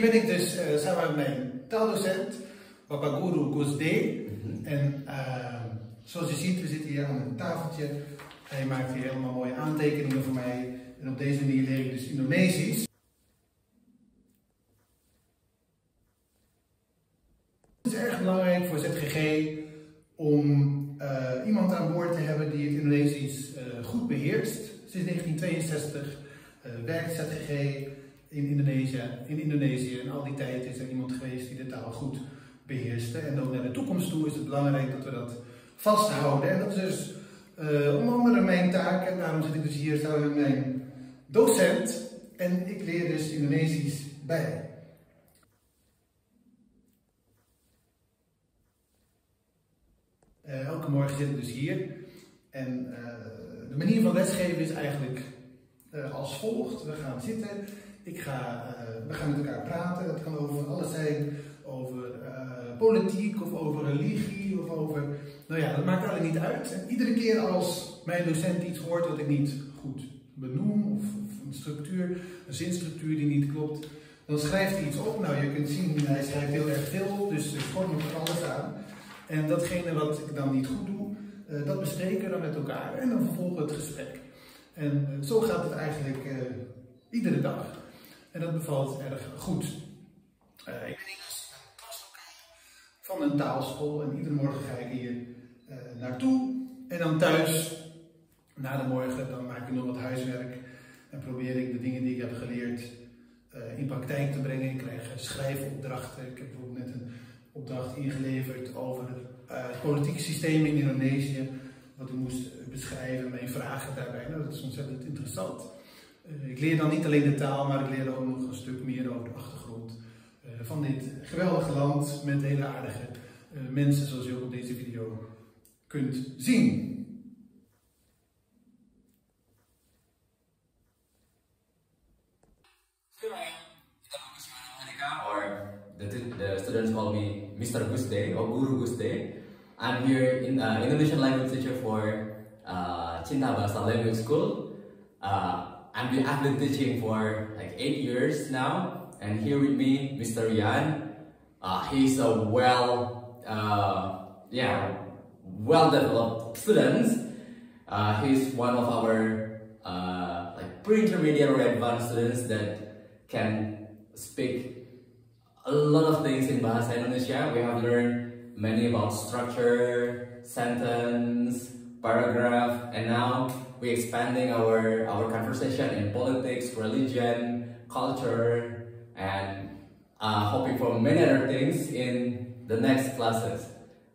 ben ik dus uh, samen met mijn taaldocent, Papa Guru Gusde. En uh, zoals je ziet, we zitten hier aan een tafeltje. Hij maakt hier helemaal mooie aantekeningen voor mij. En op deze manier leer ik dus Indonesisch. Het is erg belangrijk voor ZGG om uh, iemand aan boord te hebben die het Indonesisch goed beheerst. Sinds 1962 uh, werkt ZGG in Indonesië, in Indonesië. En al die tijd is er iemand geweest die de taal goed beheerste. En ook naar de toekomst toe is het belangrijk dat we dat vasthouden. En dat is dus uh, onder andere mijn taak. En daarom zit ik dus hier samen met mijn docent. En ik leer dus Indonesisch bij. Uh, elke morgen zit ik dus hier. En uh, de manier van lesgeven is eigenlijk als volgt. We gaan zitten. Ik ga, we gaan met elkaar praten. Dat kan over alles zijn. Over politiek of over religie of over. Nou ja, dat maakt eigenlijk niet uit. En iedere keer als mijn docent iets hoort wat ik niet goed benoem, of, een structuur, een zinstructuur die niet klopt, dan schrijft hij iets op. Nou, je kunt zien, hij schrijft heel erg veel, dus ik me er alles aan. En datgene wat ik dan niet goed doe, uh, dat bespreken we dan met elkaar en dan vervolgen we het gesprek. En zo gaat het eigenlijk iedere dag. En dat bevalt erg goed. ik ben Engels van een taalschool en iedere morgen ga ik hier uh, naartoe. En dan thuis, na de morgen, dan maak ik nog wat huiswerk en probeer ik de dingen die ik heb geleerd uh, in praktijk te brengen. Ik krijg schrijfopdrachten. Ik heb bijvoorbeeld net een opdracht ingeleverd over het politieke systeem in Indonesië. Wat ik moest beschrijven, mijn vragen daarbij. Nou, dat is ontzettend interessant. Ik leer dan niet alleen de taal, maar ik leer ook nog een stuk meer over de achtergrond van dit geweldige land met hele aardige uh, mensen zoals je op deze video kunt zien. Or the, the students call me Mr. Guste or Guru Guste. I'm here in uh, Indonesian language teacher for uh, Cinta Language School. Uh, Been, I've been teaching for like eight years now and here with me, Mr. Yan. Uh, he's a well, uh, yeah, well-developed student. Uh, he's one of our uh, like pre-intermediate or advanced students that can speak a lot of things in Bahasa Indonesia. We have learned many about structure, sentence, paragraph, and now we're expanding our, our conversation in politics, religion, culture, and uh, hoping for many other things in the next classes.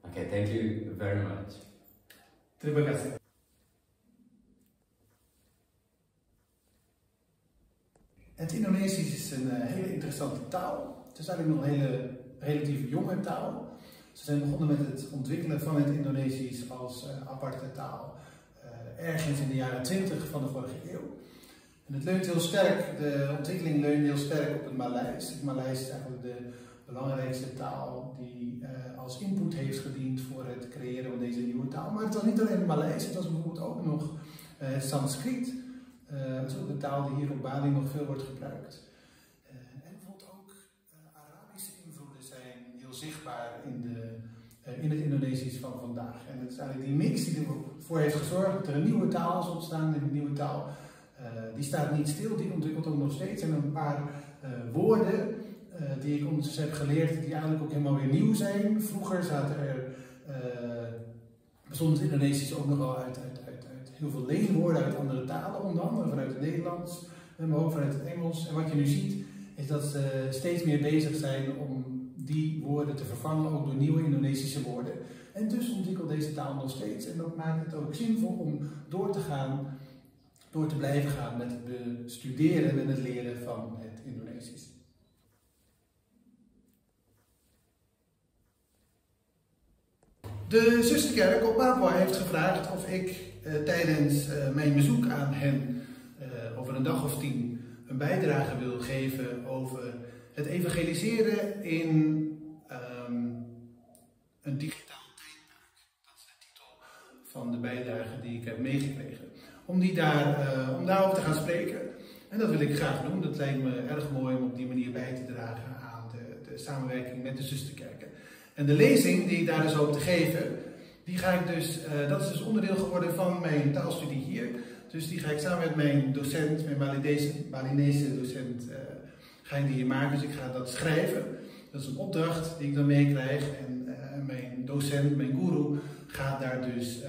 Okay, thank you very much. Terima kasih. Het Indonesisch is een uh, hele interessante taal. Het is eigenlijk nog een hele relatief jonge taal. Ze zijn begonnen met het ontwikkelen van het Indonesisch als uh, aparte taal. Uh, ergens in de jaren 20 van de vorige eeuw. En het leunt heel sterk, de ontwikkeling leunt heel sterk op het Maleis. Het Maleis is eigenlijk de belangrijkste taal die uh, als input heeft gediend voor het creëren van deze nieuwe taal. Maar het was niet alleen het Maleis, het was bijvoorbeeld ook nog uh, Sanskriet. Dat is ook de taal die hier op Bali nog veel wordt gebruikt. en bijvoorbeeld ook Arabische invloeden zijn heel zichtbaar in, de, in het Indonesisch van vandaag. En het is eigenlijk die mix die ervoor heeft gezorgd dat er een nieuwe taal is ontstaan, een nieuwe taal uh, die staat niet stil, die ontwikkelt ook nog steeds. En een paar uh, woorden die ik ondertussen heb geleerd, die eigenlijk ook helemaal weer nieuw zijn. Vroeger zaten er, bestond Indonesisch ook nog wel uit, uit, uit, uit, heel veel leenwoorden uit andere talen, onder andere vanuit het Nederlands, maar ook vanuit het Engels. En wat je nu ziet, is dat ze steeds meer bezig zijn om die woorden te vervangen, ook door nieuwe Indonesische woorden. En dus ontwikkelt deze taal nog steeds. En dat maakt het ook zinvol om door te gaan door te blijven gaan met het bestuderen en het leren van het Indonesisch. De zusterkerk op Papua heeft gevraagd of ik uh, tijdens uh, mijn bezoek aan hen uh, over een dag of tien een bijdrage wil geven over het evangeliseren in um, een digitaal tijdperk. Dat is de titel van de bijdrage die ik heb meegekregen om, die daar, uh, om daarover te gaan spreken. En dat wil ik graag doen. Dat lijkt me erg mooi om op die manier bij te dragen aan de, de samenwerking met de zusterkerken. En de lezing die ik daar dus hoop te geven, die ga ik dus, uh, dat is dus onderdeel geworden van mijn taalstudie hier. Dus die ga ik samen met mijn docent, mijn Balinese, docent, uh, ga ik die hier maken. Dus ik ga dat schrijven. Dat is een opdracht die ik dan meekrijg. En uh, mijn docent, mijn guru, gaat daar dus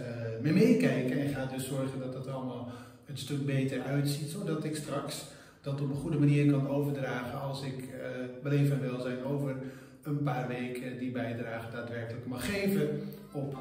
mee meekijken. En gaat dus zorgen dat dat allemaal een stuk beter uitziet. Zodat ik straks dat op een goede manier kan overdragen als ik uh, beleven en welzijn over een paar weken die bijdrage daadwerkelijk mag geven op.